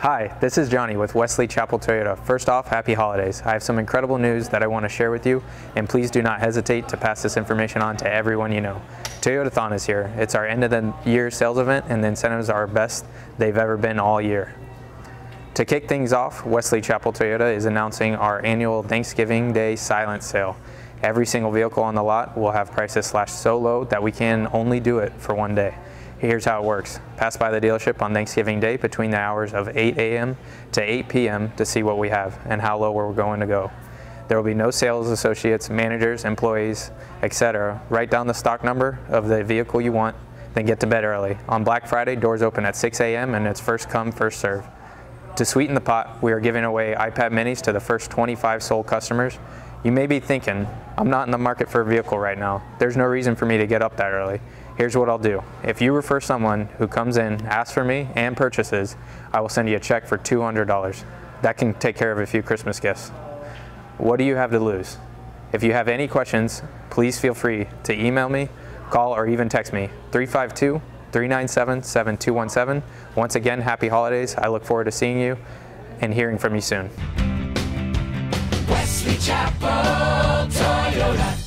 Hi, this is Johnny with Wesley Chapel Toyota. First off, happy holidays. I have some incredible news that I want to share with you, and please do not hesitate to pass this information on to everyone you know. Toyotathon is here. It's our end of the year sales event, and the incentives are best they've ever been all year. To kick things off, Wesley Chapel Toyota is announcing our annual Thanksgiving Day silent sale. Every single vehicle on the lot will have prices slashed so low that we can only do it for one day. Here's how it works. Pass by the dealership on Thanksgiving Day between the hours of 8 a.m. to 8 p.m. to see what we have and how low we're going to go. There will be no sales associates, managers, employees, etc. Write down the stock number of the vehicle you want, then get to bed early. On Black Friday, doors open at 6 a.m. and it's first come, first serve. To sweeten the pot, we are giving away iPad minis to the first 25 sold customers. You may be thinking, I'm not in the market for a vehicle right now. There's no reason for me to get up that early here's what I'll do. If you refer someone who comes in, asks for me, and purchases, I will send you a check for $200. That can take care of a few Christmas gifts. What do you have to lose? If you have any questions, please feel free to email me, call, or even text me 352 397 7217. Once again, happy holidays. I look forward to seeing you and hearing from you soon. Wesley Chapel Toyota.